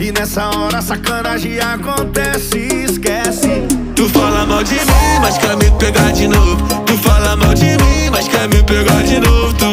E nessa hora sacanagem acontece, esquece. Tu fala mal de mim, mas quer me pegar de novo. Tu fala mal de mim, mas quer me pegar de novo. Tu